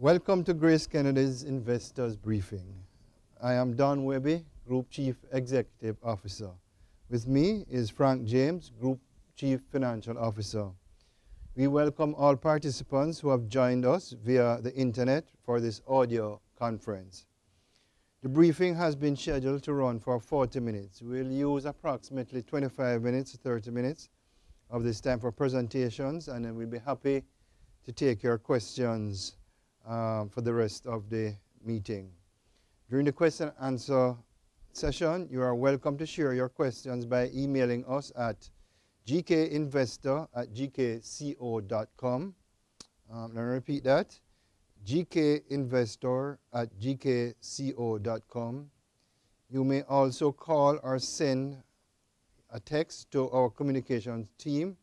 Welcome to Grace Kennedy's Investors Briefing. I am Don Wehby, Group Chief Executive Officer. With me is Frank James, Group Chief Financial Officer. We welcome all participants who have joined us via the internet for this audio conference. The briefing has been scheduled to run for 40 minutes. We'll use approximately 25 minutes, to 30 minutes of this time for presentations, and then we'll be happy to take your questions um, for the rest of the meeting. During the question and answer session, you are welcome to share your questions by emailing us at gkinvestor at gkco.com. Um, let me repeat that gkinvestor at gkco.com. You may also call or send a text to our communications team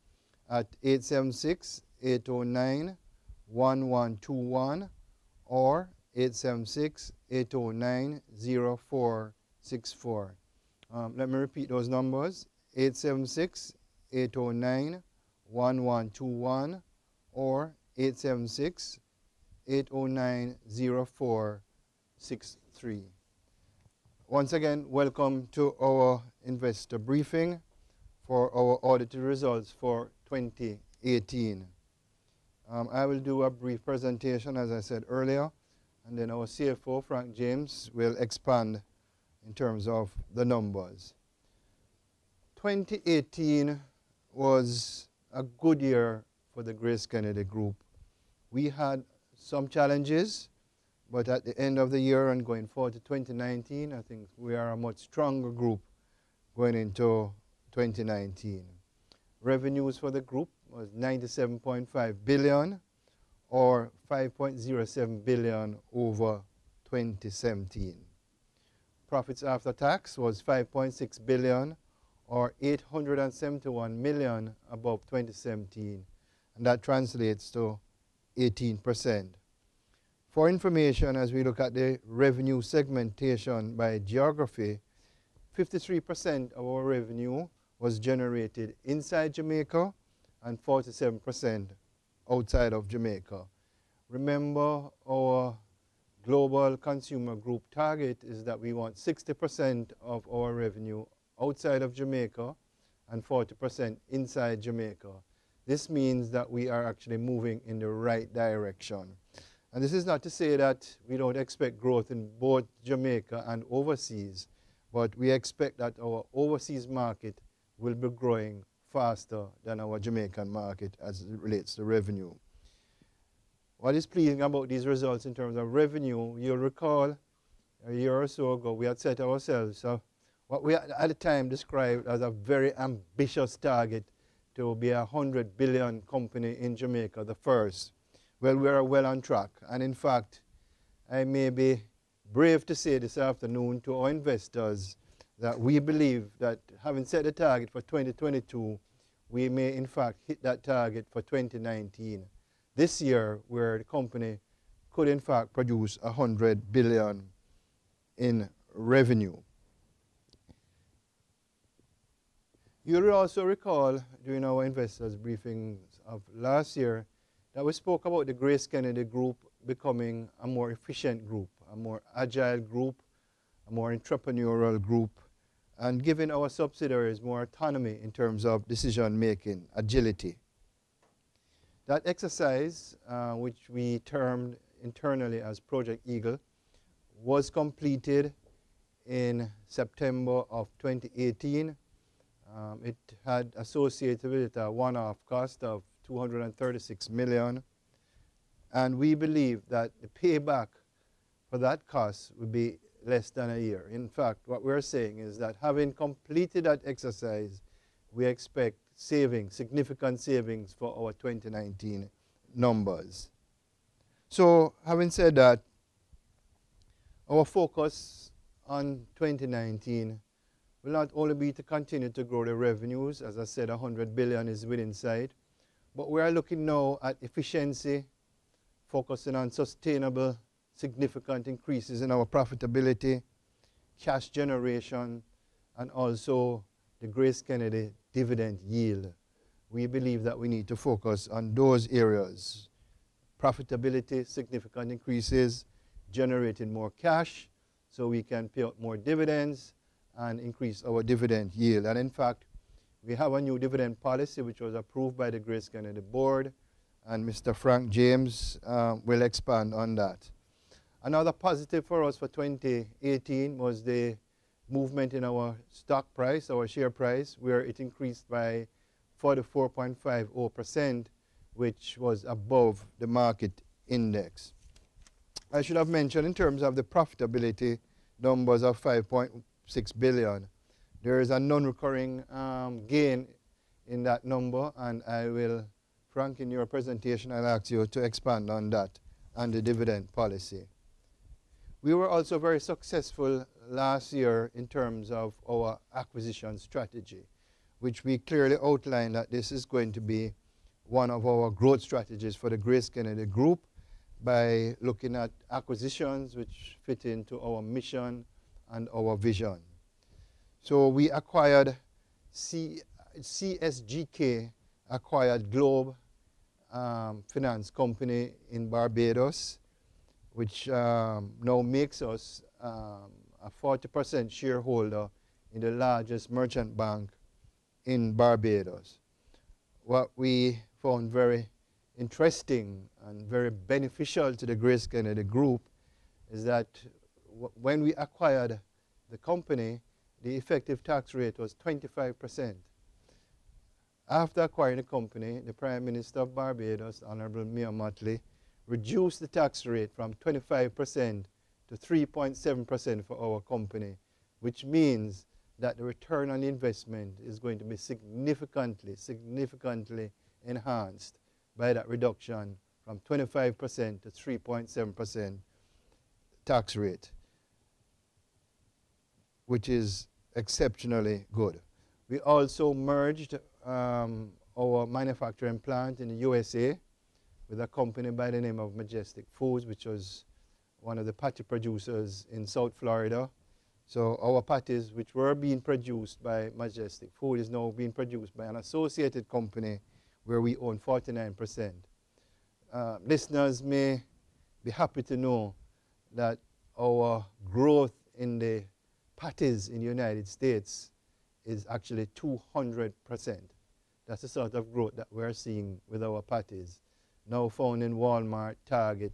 at 876 809 1121 or 876 809 0464. Um, let me repeat those numbers 876 809 1121 or 876 809 0463. Once again, welcome to our investor briefing for our audited results for 2018. Um, I will do a brief presentation, as I said earlier, and then our CFO, Frank James, will expand in terms of the numbers. 2018 was a good year for the Grace Kennedy Group. We had some challenges, but at the end of the year and going forward to 2019, I think we are a much stronger group going into 2019. Revenues for the group was 97.5 billion or 5.07 billion over 2017. Profits after tax was 5.6 billion or 871 million above 2017 and that translates to 18%. For information, as we look at the revenue segmentation by geography, 53% of our revenue was generated inside Jamaica and 47% outside of Jamaica. Remember, our global consumer group target is that we want 60% of our revenue outside of Jamaica and 40% inside Jamaica. This means that we are actually moving in the right direction. And this is not to say that we don't expect growth in both Jamaica and overseas, but we expect that our overseas market will be growing faster than our Jamaican market as it relates to revenue. What is pleasing about these results in terms of revenue, you'll recall a year or so ago we had set ourselves what we at the time described as a very ambitious target to be a 100 billion company in Jamaica, the first. Well, we are well on track. And in fact, I may be brave to say this afternoon to our investors that we believe that having set the target for 2022, we may in fact hit that target for 2019. This year, where the company could in fact produce 100 billion in revenue. You'll also recall during our investors briefings of last year that we spoke about the Grace Kennedy Group becoming a more efficient group, a more agile group, a more entrepreneurial group, and giving our subsidiaries more autonomy in terms of decision making, agility. That exercise, uh, which we termed internally as Project Eagle, was completed in September of 2018 um, it had associated with it a one-off cost of 236 million. And we believe that the payback for that cost would be less than a year. In fact, what we're saying is that having completed that exercise, we expect savings, significant savings for our 2019 numbers. So having said that, our focus on 2019 will not only be to continue to grow the revenues, as I said, 100 billion is within sight, but we are looking now at efficiency, focusing on sustainable, significant increases in our profitability, cash generation, and also the Grace Kennedy dividend yield. We believe that we need to focus on those areas profitability, significant increases, generating more cash so we can pay out more dividends and increase our dividend yield. And in fact, we have a new dividend policy which was approved by the Grace Kennedy board and Mr. Frank James um, will expand on that. Another positive for us for 2018 was the movement in our stock price, our share price, where it increased by 44.50%, which was above the market index. I should have mentioned in terms of the profitability numbers of 5.6 billion, there is a non-recurring um, gain in that number, and I will, Frank, in your presentation, I'll ask you to expand on that and the dividend policy. We were also very successful last year in terms of our acquisition strategy, which we clearly outlined that this is going to be one of our growth strategies for the Grace Kennedy Group by looking at acquisitions which fit into our mission and our vision. So we acquired C CSGK acquired Globe um, Finance Company in Barbados, which um, now makes us um, a 40% shareholder in the largest merchant bank in Barbados. What we found very interesting and very beneficial to the Grace Kennedy Group is that when we acquired the company, the effective tax rate was 25%. After acquiring the company, the Prime Minister of Barbados, Honorable Mia Mottley, reduced the tax rate from 25% to 3.7% for our company, which means that the return on investment is going to be significantly, significantly enhanced by that reduction from 25% to 3.7% tax rate, which is exceptionally good. We also merged um, our manufacturing plant in the USA with a company by the name of Majestic Foods, which was one of the patty producers in South Florida. So our patties, which were being produced by Majestic Food, is now being produced by an associated company where we own 49%. Uh, listeners may be happy to know that our growth in the patties in the United States is actually 200%. That's the sort of growth that we're seeing with our patties, now found in Walmart, Target,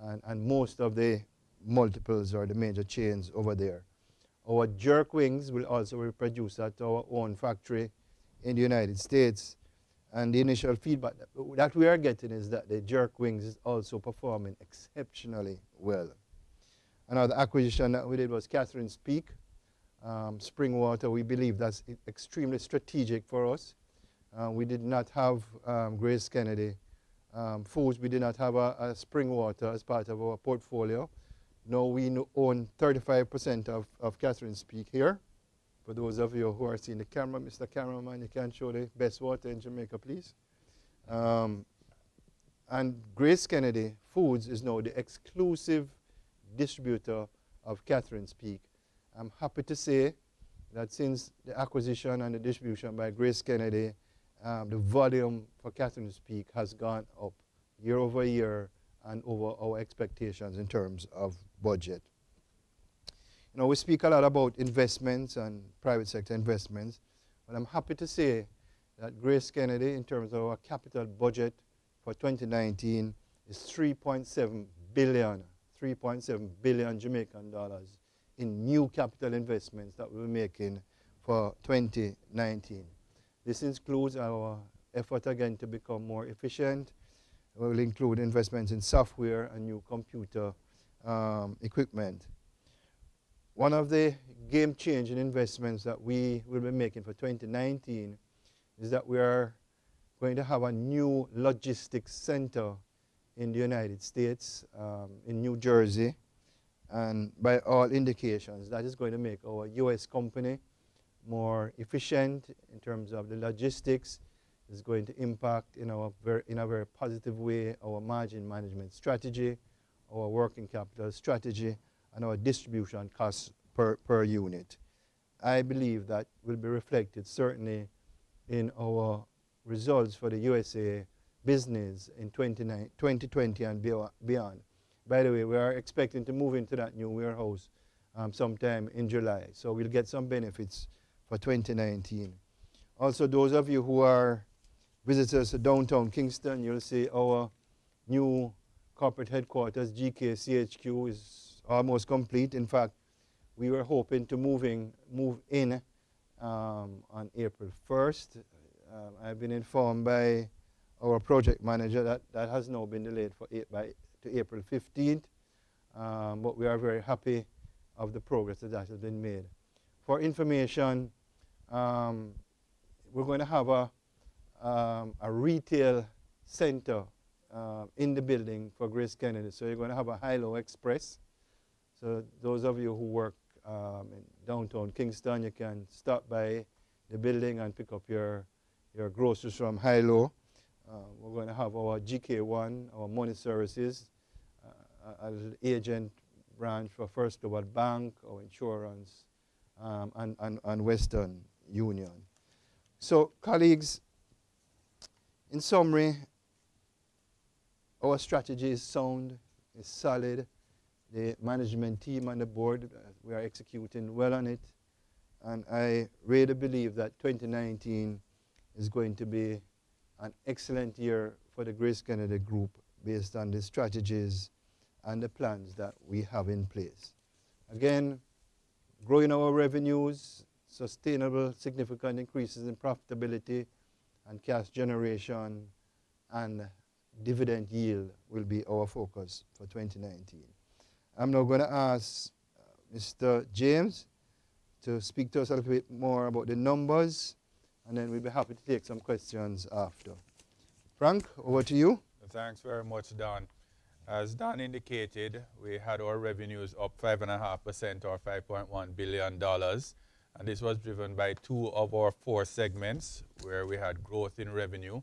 and, and most of the multiples or the major chains over there. Our jerk wings will also be produced at our own factory in the United States. And the initial feedback that we are getting is that the jerk wings is also performing exceptionally well. Another acquisition that we did was Catherine's Peak, um, spring water. We believe that's extremely strategic for us. Uh, we did not have um, Grace Kennedy um, foods. We did not have a, a, spring water as part of our portfolio. Now we own 35% of, of Catherine's Peak here. For those of you who are seeing the camera, Mr. Cameraman, you can show the best water in Jamaica, please. Um, and Grace Kennedy Foods is now the exclusive distributor of Catherine's Peak. I'm happy to say that since the acquisition and the distribution by Grace Kennedy, um, the volume for Catherine's Peak has gone up year over year and over our expectations in terms of budget. You know, we speak a lot about investments and private sector investments, but I'm happy to say that Grace Kennedy, in terms of our capital budget for 2019, is 3.7 billion, 3.7 billion Jamaican dollars in new capital investments that we're making for 2019. This includes our effort again to become more efficient. It will include investments in software and new computer um, equipment. One of the game-changing investments that we will be making for 2019 is that we are going to have a new logistics center in the United States, um, in New Jersey, and by all indications, that is going to make our U.S. company more efficient in terms of the logistics, is going to impact in, our very, in a very positive way our margin management strategy, our working capital strategy, and our distribution costs per, per unit. I believe that will be reflected certainly in our results for the USA business in 2020 and beyond. By the way, we are expecting to move into that new warehouse um, sometime in July, so we'll get some benefits for 2019. Also, those of you who are visitors to downtown Kingston, you'll see our new corporate headquarters, GKCHQ, is almost complete. In fact, we were hoping to moving, move in um, on April 1st. Um, I've been informed by our project manager that that has now been delayed for eight, by, to April 15th, um, but we are very happy of the progress that, that has been made. For information, um, we're going to have a, um, a retail center uh, in the building for Grace Kennedy. So you're going to have a Hi-Lo express. So those of you who work um, in downtown Kingston, you can stop by the building and pick up your, your groceries from Hi-Lo. Uh, we're going to have our GK1, our money services, uh, an agent branch for First Global Bank, our insurance, um, and, and, and Western Union. So, colleagues, in summary, our strategy is sound, is solid. The management team and the board, uh, we are executing well on it. And I really believe that 2019 is going to be an excellent year for the Grace Kennedy Group based on the strategies and the plans that we have in place. Again, growing our revenues, sustainable significant increases in profitability and cash generation and dividend yield will be our focus for 2019. I'm now going to ask uh, Mr. James to speak to us a little bit more about the numbers and then we'll be happy to take some questions after. Frank, over to you. Thanks very much, Don. As Don indicated, we had our revenues up 5.5% or $5.1 billion. And this was driven by two of our four segments where we had growth in revenue.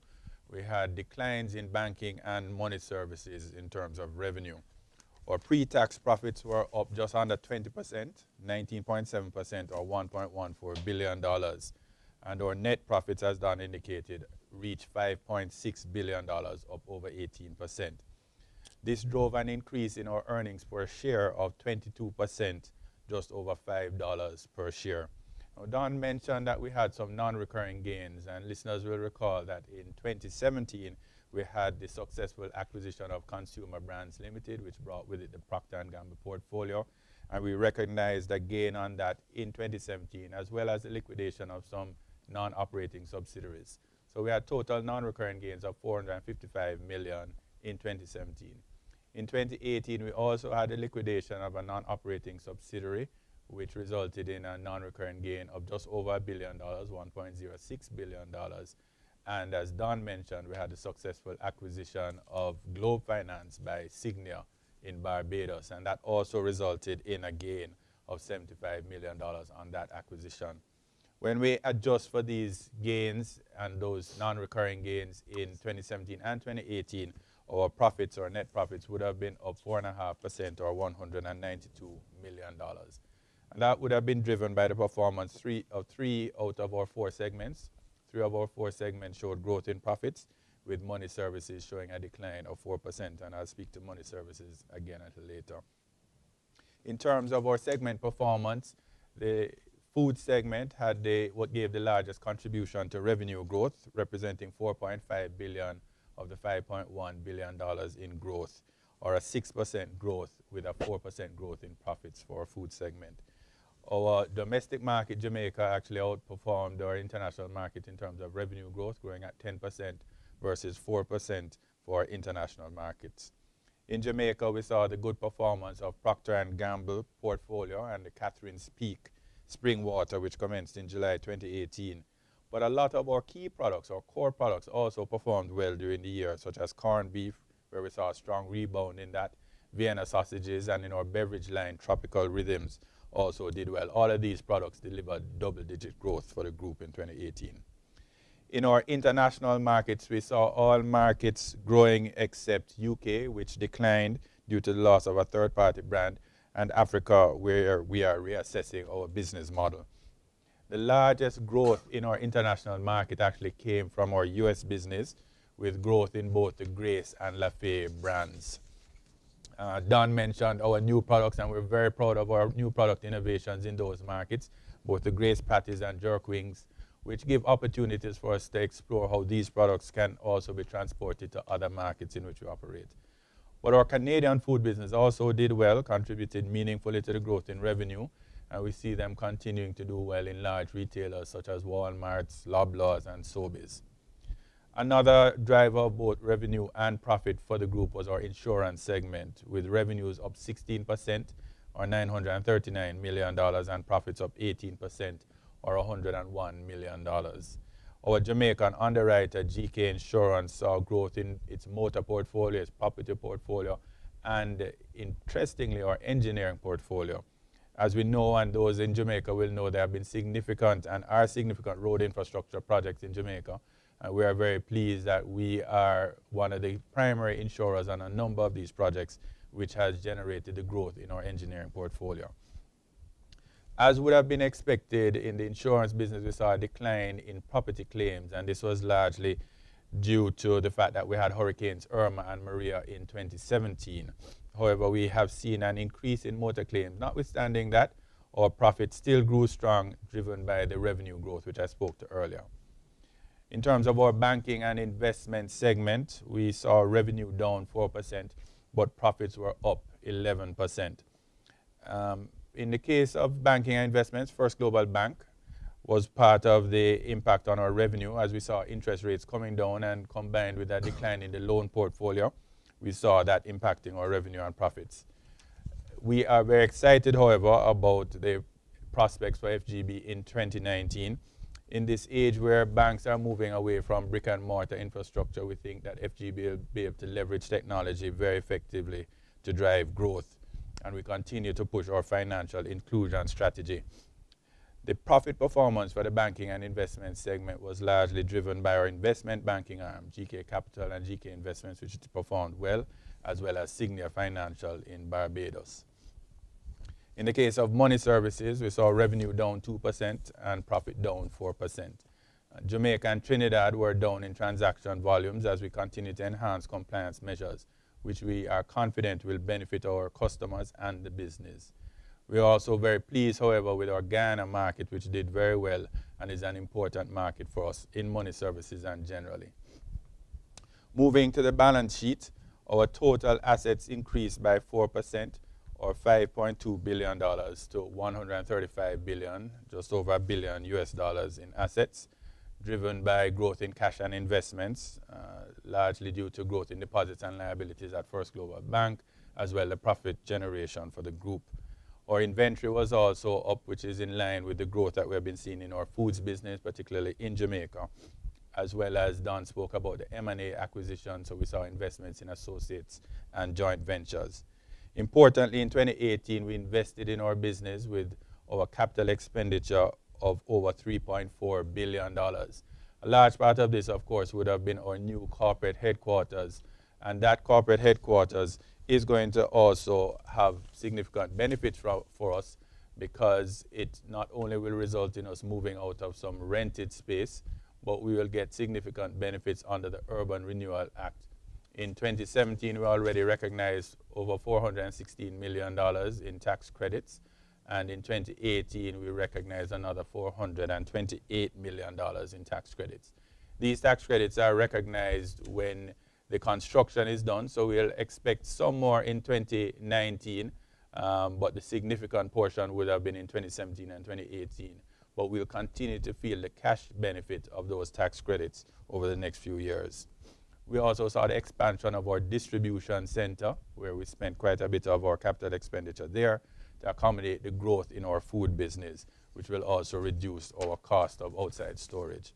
We had declines in banking and money services in terms of revenue. Our pre-tax profits were up just under 20%, 19.7% or $1.14 billion and our net profits, as Don indicated, reached $5.6 billion, up over 18%. This drove an increase in our earnings per share of 22%, just over $5 per share. Don mentioned that we had some non-recurring gains, and listeners will recall that in 2017, we had the successful acquisition of Consumer Brands Limited, which brought with it the Procter & Gamble portfolio, and we recognized a gain on that in 2017, as well as the liquidation of some non-operating subsidiaries. So we had total non-recurring gains of 455 million in 2017. In 2018, we also had a liquidation of a non-operating subsidiary, which resulted in a non-recurring gain of just over a billion dollars, $1.06 billion. And as Don mentioned, we had a successful acquisition of Globe Finance by Signia in Barbados, and that also resulted in a gain of $75 million on that acquisition. When we adjust for these gains and those non-recurring gains in 2017 and 2018, our profits or net profits would have been up 4.5% or $192 million. That would have been driven by the performance three of three out of our four segments. Three of our four segments showed growth in profits, with money services showing a decline of 4%. And I'll speak to money services again a little later. In terms of our segment performance, the food segment had the, what gave the largest contribution to revenue growth, representing 4.5 billion of the 5.1 billion dollars in growth, or a 6% growth with a 4% growth in profits for our food segment. Our domestic market, Jamaica, actually outperformed our international market in terms of revenue growth, growing at 10% versus 4% for international markets. In Jamaica, we saw the good performance of Procter & Gamble portfolio and the Catherine's Peak spring water, which commenced in July 2018. But a lot of our key products, our core products, also performed well during the year, such as corned beef, where we saw a strong rebound in that, Vienna sausages, and in our beverage line, Tropical Rhythms also did well. All of these products delivered double-digit growth for the group in 2018. In our international markets, we saw all markets growing except UK, which declined due to the loss of a third-party brand, and Africa, where we are reassessing our business model. The largest growth in our international market actually came from our US business, with growth in both the Grace and La Fe brands. Uh, Don mentioned our new products, and we're very proud of our new product innovations in those markets, both the Grace patties and jerk wings, which give opportunities for us to explore how these products can also be transported to other markets in which we operate. But our Canadian food business also did well, contributed meaningfully to the growth in revenue, and we see them continuing to do well in large retailers such as Walmart's, Loblaws, and Sobeys. Another driver of both revenue and profit for the group was our insurance segment, with revenues up 16% or $939 million and profits up 18% or $101 million. Our Jamaican underwriter, GK Insurance, saw growth in its motor portfolio, its property portfolio, and interestingly, our engineering portfolio. As we know, and those in Jamaica will know, there have been significant and are significant road infrastructure projects in Jamaica uh, we are very pleased that we are one of the primary insurers on a number of these projects, which has generated the growth in our engineering portfolio. As would have been expected in the insurance business, we saw a decline in property claims, and this was largely due to the fact that we had Hurricanes Irma and Maria in 2017. However, we have seen an increase in motor claims. Notwithstanding that, our profit still grew strong, driven by the revenue growth, which I spoke to earlier. In terms of our banking and investment segment, we saw revenue down 4%, but profits were up 11%. Um, in the case of banking and investments, First Global Bank was part of the impact on our revenue as we saw interest rates coming down and combined with a decline in the loan portfolio, we saw that impacting our revenue and profits. We are very excited, however, about the prospects for FGB in 2019 in this age where banks are moving away from brick and mortar infrastructure, we think that FGB will be able to leverage technology very effectively to drive growth. And we continue to push our financial inclusion strategy. The profit performance for the banking and investment segment was largely driven by our investment banking arm, GK Capital and GK Investments, which performed well, as well as Signia Financial in Barbados. In the case of money services, we saw revenue down 2% and profit down 4%. Uh, Jamaica and Trinidad were down in transaction volumes as we continue to enhance compliance measures, which we are confident will benefit our customers and the business. We are also very pleased, however, with our Ghana market, which did very well and is an important market for us in money services and generally. Moving to the balance sheet, our total assets increased by 4% or 5.2 billion dollars to 135 billion, just over a billion US dollars in assets, driven by growth in cash and investments, uh, largely due to growth in deposits and liabilities at First Global Bank, as well as the profit generation for the group. Our inventory was also up, which is in line with the growth that we have been seeing in our foods business, particularly in Jamaica, as well as Don spoke about the M&A acquisition, so we saw investments in associates and joint ventures. Importantly, in 2018, we invested in our business with our capital expenditure of over $3.4 billion. A large part of this, of course, would have been our new corporate headquarters. And that corporate headquarters is going to also have significant benefits for, for us because it not only will result in us moving out of some rented space, but we will get significant benefits under the Urban Renewal Act in 2017, we already recognized over $416 million in tax credits. And in 2018, we recognized another $428 million in tax credits. These tax credits are recognized when the construction is done, so we'll expect some more in 2019, um, but the significant portion would have been in 2017 and 2018. But we'll continue to feel the cash benefit of those tax credits over the next few years. We also saw the expansion of our distribution center, where we spent quite a bit of our capital expenditure there to accommodate the growth in our food business, which will also reduce our cost of outside storage.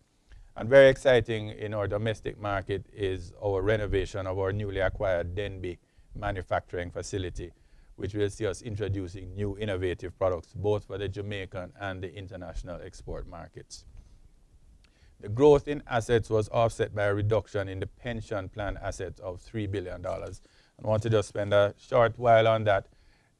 And very exciting in our domestic market is our renovation of our newly acquired Denby manufacturing facility, which will see us introducing new innovative products both for the Jamaican and the international export markets. The growth in assets was offset by a reduction in the pension plan assets of $3 billion. I want to just spend a short while on that.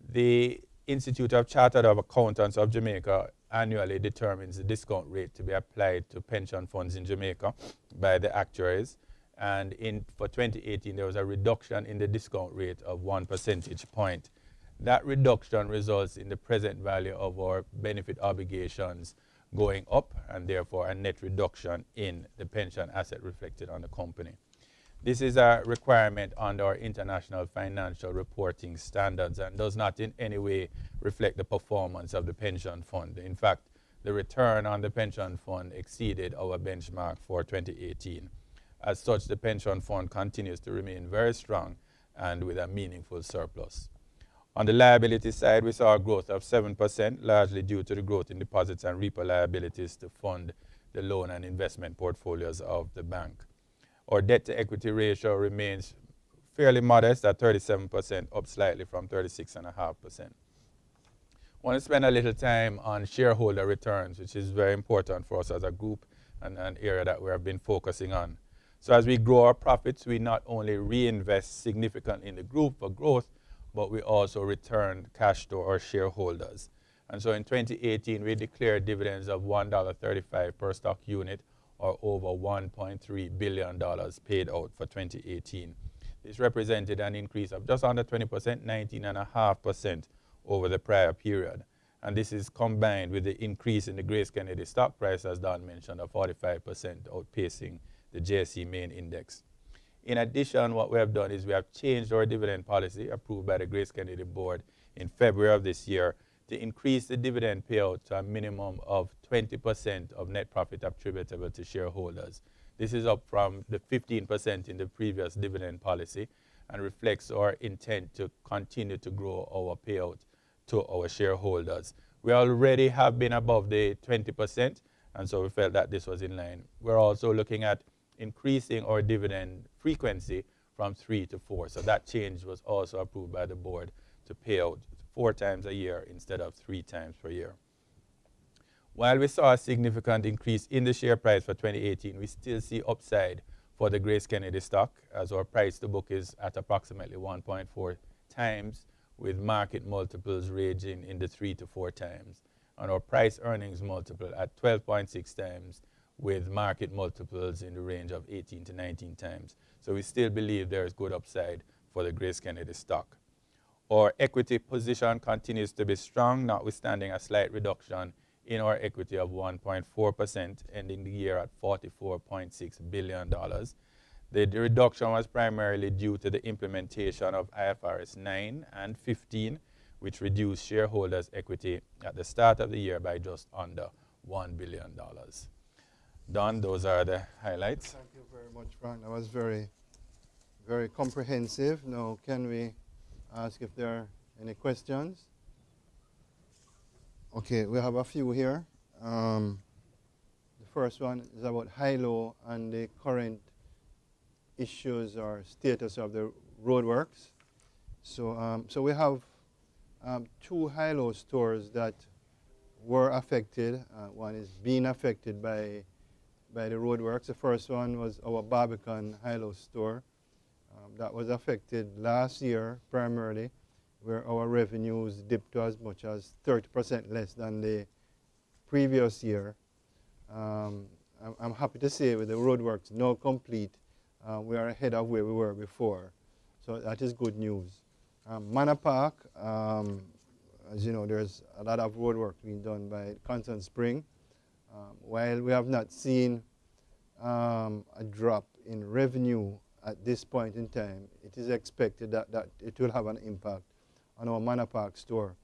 The Institute of Chartered of Accountants of Jamaica annually determines the discount rate to be applied to pension funds in Jamaica by the actuaries. And in, for 2018, there was a reduction in the discount rate of one percentage point. That reduction results in the present value of our benefit obligations going up and therefore a net reduction in the pension asset reflected on the company. This is a requirement under our international financial reporting standards and does not in any way reflect the performance of the pension fund. In fact, the return on the pension fund exceeded our benchmark for 2018. As such, the pension fund continues to remain very strong and with a meaningful surplus. On the liability side, we saw a growth of 7%, largely due to the growth in deposits and repo liabilities to fund the loan and investment portfolios of the bank. Our debt to equity ratio remains fairly modest at 37%, up slightly from 36.5%. I want to spend a little time on shareholder returns, which is very important for us as a group and an area that we have been focusing on. So as we grow our profits, we not only reinvest significantly in the group for growth, but we also return cash to our shareholders. And so in 2018, we declared dividends of $1.35 per stock unit, or over $1.3 billion paid out for 2018. This represented an increase of just under 20%, 19.5% over the prior period. And this is combined with the increase in the Grace Kennedy stock price, as Don mentioned, of 45%, outpacing the JSE main index. In addition, what we have done is we have changed our dividend policy approved by the Grace Kennedy board in February of this year to increase the dividend payout to a minimum of 20% of net profit attributable to shareholders. This is up from the 15% in the previous dividend policy and reflects our intent to continue to grow our payout to our shareholders. We already have been above the 20%, and so we felt that this was in line. We're also looking at increasing our dividend frequency from three to four. So that change was also approved by the board to pay out four times a year instead of three times per year. While we saw a significant increase in the share price for 2018, we still see upside for the Grace Kennedy stock as our price to book is at approximately 1.4 times with market multiples ranging in the three to four times and our price earnings multiple at 12.6 times with market multiples in the range of 18 to 19 times. So we still believe there is good upside for the Grace Kennedy stock. Our equity position continues to be strong, notwithstanding a slight reduction in our equity of 1.4%, ending the year at $44.6 billion. The reduction was primarily due to the implementation of IFRS 9 and 15, which reduced shareholders' equity at the start of the year by just under $1 billion. Don, those are the highlights. Thank you very much, Frank. That was very, very comprehensive. Now, can we ask if there are any questions? Okay, we have a few here. Um, the first one is about HILO and the current issues or status of the roadworks. So, um, so we have um, two HILO stores that were affected. Uh, one is being affected by by the roadworks. The first one was our Barbican HILO store. Um, that was affected last year primarily, where our revenues dipped to as much as 30% less than the previous year. Um, I'm, I'm, happy to say with the roadworks now complete, uh, we are ahead of where we were before. So that is good news. Um, Manor Park, um, as you know, there's a lot of roadwork being done by Constant Spring. Um, while we have not seen um, a drop in revenue at this point in time, it is expected that, that it will have an impact on our Manor Park store.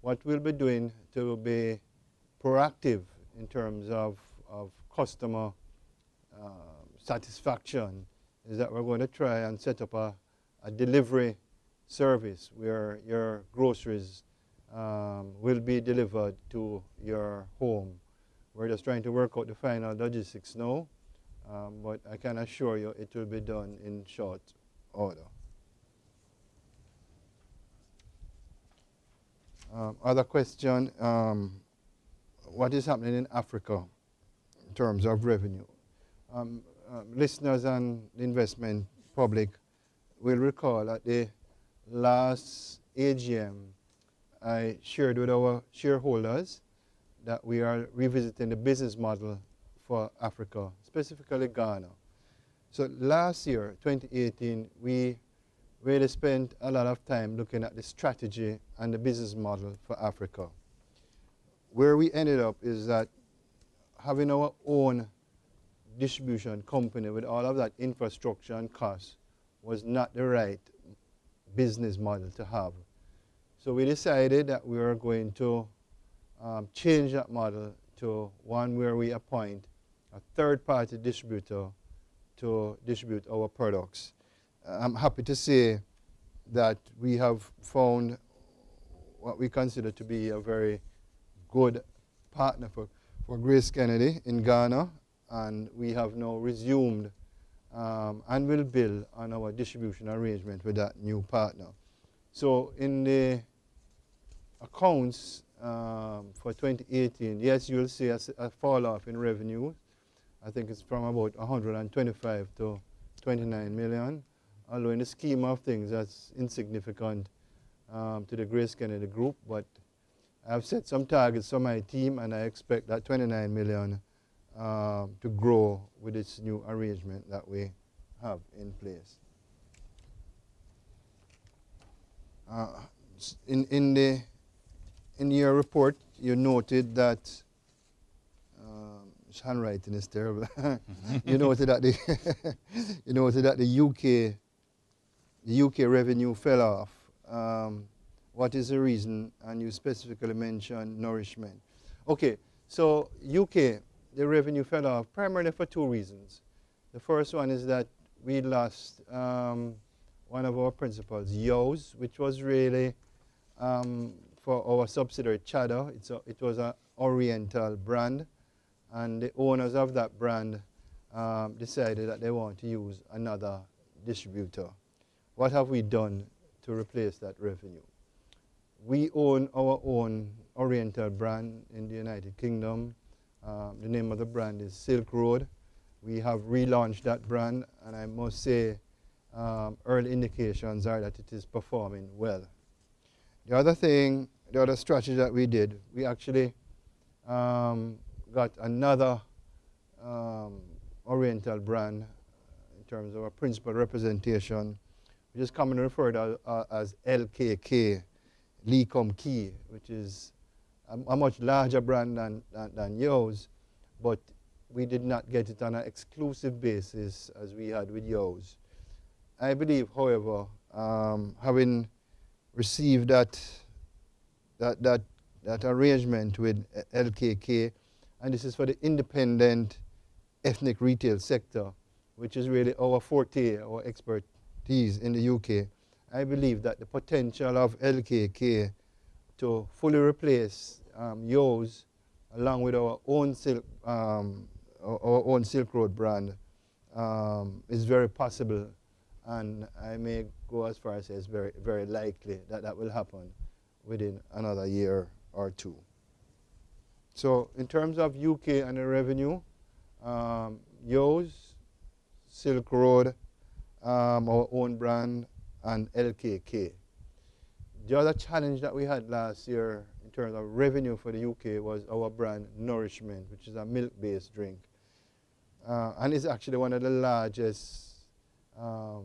What we'll be doing to be proactive in terms of, of customer uh, satisfaction is that we're going to try and set up a, a delivery service where your groceries um, will be delivered to your home we're just trying to work out the final logistics now, um, but I can assure you it will be done in short order. Um, other question, um, what is happening in Africa in terms of revenue? Um, um, listeners and the investment public will recall that the last AGM I shared with our shareholders that we are revisiting the business model for Africa, specifically Ghana. So last year, 2018, we really spent a lot of time looking at the strategy and the business model for Africa. Where we ended up is that having our own distribution company with all of that infrastructure and costs was not the right business model to have. So we decided that we were going to um, change that model to one where we appoint a third-party distributor to distribute our products. I'm happy to say that we have found what we consider to be a very good partner for, for Grace Kennedy in Ghana, and we have now resumed um, and will build on our distribution arrangement with that new partner. So in the accounts um, for 2018, yes, you'll see a, a, fall off in revenue. I think it's from about 125 to 29 million. Although in the scheme of things, that's insignificant um, to the Grace Kennedy Group. But I've set some targets for my team, and I expect that 29 million um, to grow with this new arrangement that we have in place. Uh, in, in, the, in your report, you noted that um, handwriting is terrible. you noted that the you noted that the UK the UK revenue fell off. Um, what is the reason? And you specifically mentioned nourishment. Okay, so UK the revenue fell off primarily for two reasons. The first one is that we lost um, one of our principals, Yeo's, which was really um, for our subsidiary a, it was an Oriental brand, and the owners of that brand um, decided that they want to use another distributor. What have we done to replace that revenue? We own our own Oriental brand in the United Kingdom. Um, the name of the brand is Silk Road. We have relaunched that brand, and I must say, um, early indications are that it is performing well. The other thing, the other strategy that we did, we actually um, got another um, Oriental brand in terms of a principal representation, which is commonly referred to uh, as LKK, Lee Kum Kee, which is a, a much larger brand than, than, than yours, but we did not get it on an exclusive basis as we had with yours. I believe, however, um, having received that, that, that, that arrangement with LKK, and this is for the independent ethnic retail sector, which is really our forte, our expertise in the UK. I believe that the potential of LKK to fully replace um, yours, along with our own silk, um, our, own Silk Road brand, um, is very possible, and I may go as far as say it's very, very likely that that will happen within another year or two. So in terms of UK and the revenue, um, yours, Silk Road, um, our own brand, and LKK. The other challenge that we had last year in terms of revenue for the UK was our brand Nourishment, which is a milk-based drink. Uh, and it's actually one of the largest um,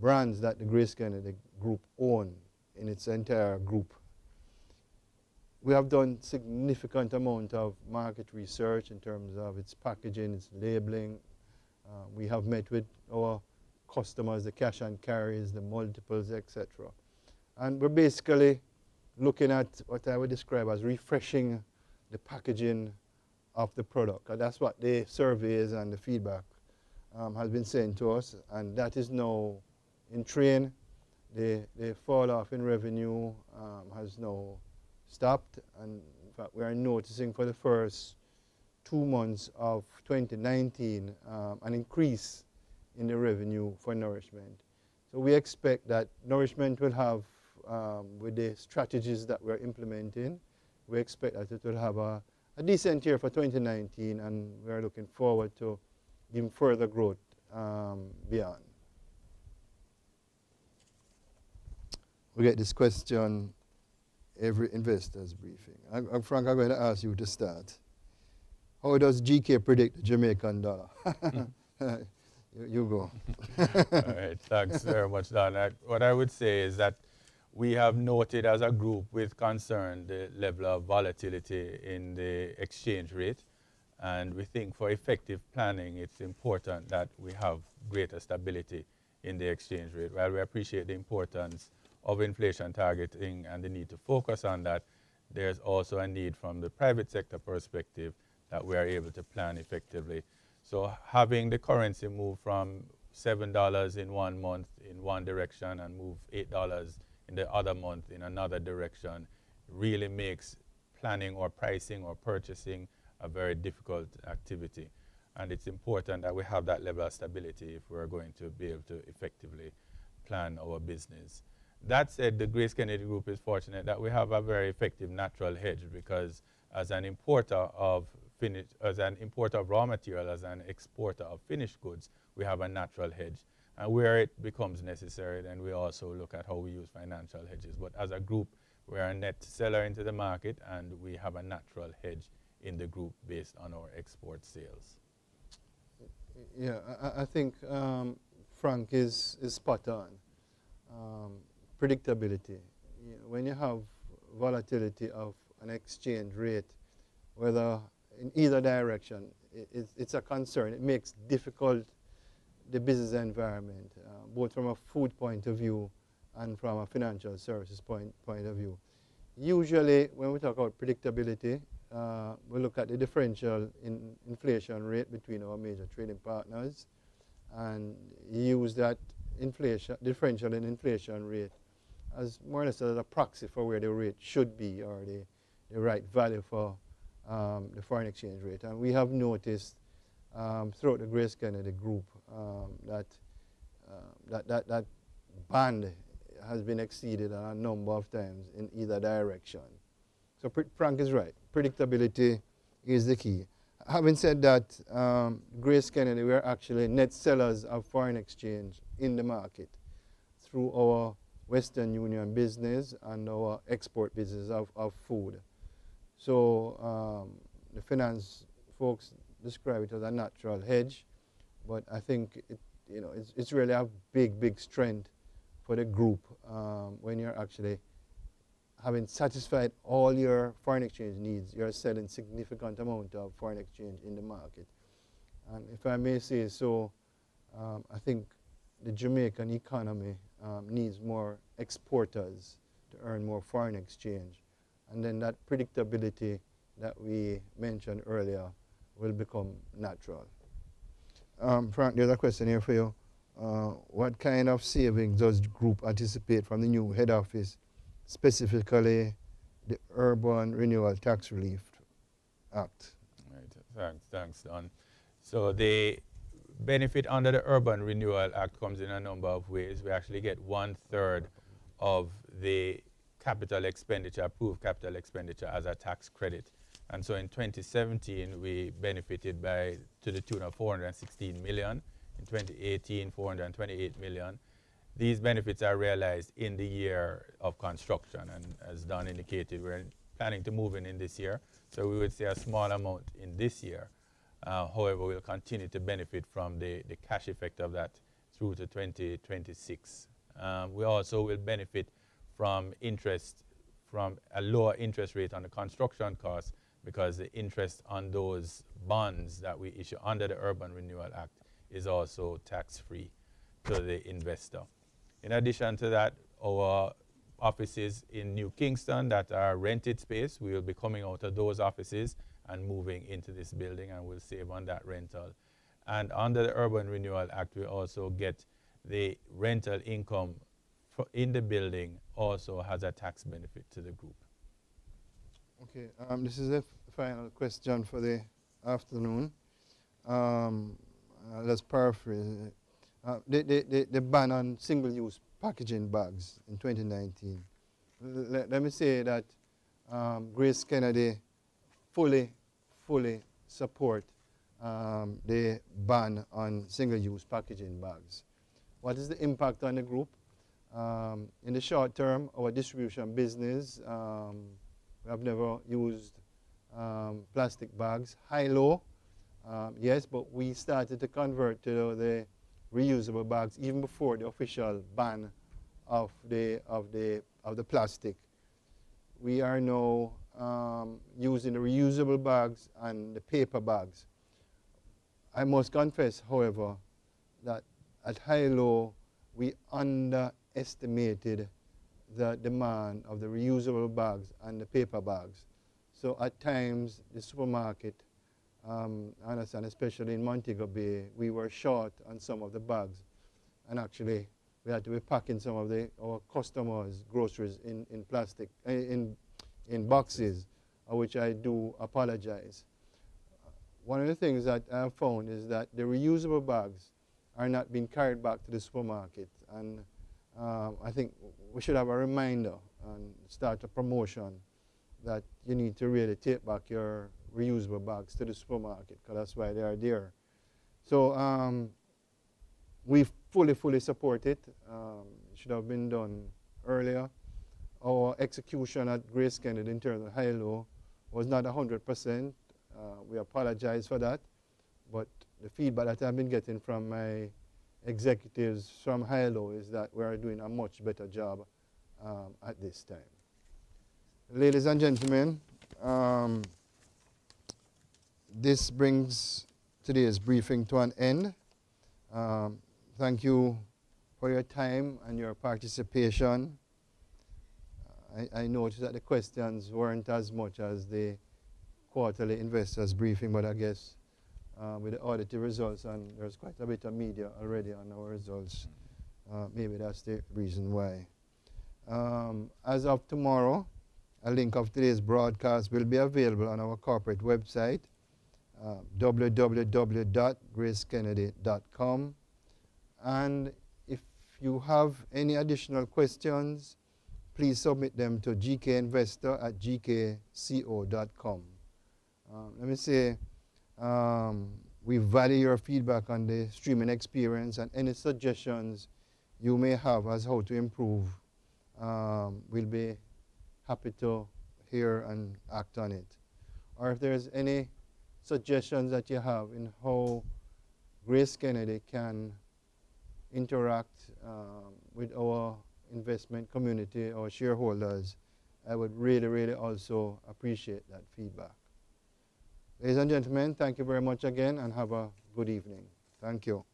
brands that the Grace Kennedy Group own in its entire group. We have done significant amount of market research in terms of its packaging, its labeling. Uh, we have met with our customers, the cash and carries, the multiples, etc. And we're basically looking at what I would describe as refreshing the packaging of the product. And that's what the surveys and the feedback um, has been saying to us. And that is now in train. The, the fall off in revenue um, has now stopped. And in fact, we are noticing for the first two months of 2019 um, an increase in the revenue for nourishment. So we expect that nourishment will have um, with the strategies that we're implementing, we expect that it will have a, a decent year for 2019 and we're looking forward to even further growth um, beyond. We get this question every investor's briefing. I, Frank, I'm going to ask you to start. How does GK predict the Jamaican dollar? You, you go. All right, thanks very much, Don. I, what I would say is that we have noted as a group with concern the level of volatility in the exchange rate. And we think for effective planning, it's important that we have greater stability in the exchange rate. While we appreciate the importance of inflation targeting and the need to focus on that, there's also a need from the private sector perspective that we are able to plan effectively. So having the currency move from $7 in one month in one direction and move $8 in the other month in another direction really makes planning or pricing or purchasing a very difficult activity. And it's important that we have that level of stability if we're going to be able to effectively plan our business. That said, the Grace Kennedy Group is fortunate that we have a very effective natural hedge because as an importer of finish, as an importer of raw material, as an exporter of finished goods, we have a natural hedge. And where it becomes necessary, then we also look at how we use financial hedges. But as a group, we're a net seller into the market and we have a natural hedge in the group based on our export sales. Yeah, I, I think um, Frank is, is spot on. Um, predictability. When you have volatility of an exchange rate, whether in either direction, it, it's a concern. It makes difficult the business environment, uh, both from a food point of view and from a financial services point, point of view. Usually, when we talk about predictability, uh, we look at the differential in inflation rate between our major trading partners and use that inflation differential in inflation rate as more or less as a proxy for where the rate should be or the, the right value for um, the foreign exchange rate. And we have noticed um, throughout the Grace Kennedy group um, that, uh, that, that, that band has been exceeded a number of times in either direction. So Frank is right. Predictability is the key. Having said that, um, Grace Kennedy, we're actually net sellers of foreign exchange in the market through our Western Union business and our export business of, of food. So um, the finance folks describe it as a natural hedge, but I think it, you know, it's, it's really a big, big strength for the group um, when you're actually having satisfied all your foreign exchange needs, you're selling significant amount of foreign exchange in the market. And if I may say so, um, I think the Jamaican economy um, needs more exporters to earn more foreign exchange. And then that predictability that we mentioned earlier will become natural. Um, Frank, there's a question here for you. Uh, what kind of savings does the group anticipate from the new head office, specifically the Urban Renewal Tax Relief Act? Right. Thanks, thanks, Don. So the benefit under the Urban Renewal Act comes in a number of ways. We actually get one third of the capital expenditure, approved capital expenditure as a tax credit. And so in 2017, we benefited by to the tune of 416 million. In 2018, 428 million. These benefits are realized in the year of construction. And as Don indicated, we're planning to move in in this year. So we would see a small amount in this year. Uh, however, we'll continue to benefit from the, the cash effect of that through to 2026. Um, we also will benefit from interest, from a lower interest rate on the construction costs because the interest on those bonds that we issue under the Urban Renewal Act is also tax-free to the investor. In addition to that, our offices in New Kingston that are rented space, we will be coming out of those offices and moving into this building and we'll save on that rental. And under the Urban Renewal Act, we also get the rental income in the building also has a tax benefit to the group. Okay, um, this is the final question for the afternoon. Um, uh, let's paraphrase it. The, the, the, the, ban on single-use packaging bags in 2019. L let me say that um, Grace Kennedy fully, fully support um, the ban on single-use packaging bags. What is the impact on the group? Um, in the short term, our distribution business, um, we have never used um, plastic bags. Hi-Lo, um, yes, but we started to convert to the reusable bags even before the official ban of the, of the, of the plastic. We are now um, using the reusable bags and the paper bags. I must confess, however, that at Hi-Lo, we underestimated the demand of the reusable bags and the paper bags. So at times, the supermarket, um, understand, especially in Montego Bay, we were short on some of the bags. And actually, we had to be packing some of the, our customers' groceries in, in plastic, uh, in, in boxes, which I do apologize. One of the things that I have found is that the reusable bags are not being carried back to the supermarket. And um, I think we should have a reminder and start a promotion that you need to really take back your reusable bags to the supermarket because that's why they are there. So um, we fully, fully support it. Um, it should have been done earlier. Our execution at Grace Kennedy in terms of Hi-Lo was not 100%. Uh, we apologize for that. But the feedback that I've been getting from my executives from Hi-Lo is that we are doing a much better job um, at this time. Ladies and gentlemen, um, this brings today's briefing to an end. Um, thank you for your time and your participation. I, I, noticed that the questions weren't as much as the quarterly investors briefing, but I guess uh, with the audited results, and there's quite a bit of media already on our results. Uh, maybe that's the reason why. Um, as of tomorrow, a link of today's broadcast will be available on our corporate website, uh, www.gracekennedy.com. And if you have any additional questions, please submit them to gkinvestor at gkco.com. Um, let me say, um, we value your feedback on the streaming experience and any suggestions you may have as how to improve. Um, we'll be happy to hear and act on it. Or if there's any suggestions that you have in how Grace Kennedy can interact um, with our investment community, our shareholders, I would really, really also appreciate that feedback. Ladies and gentlemen, thank you very much again and have a good evening. Thank you.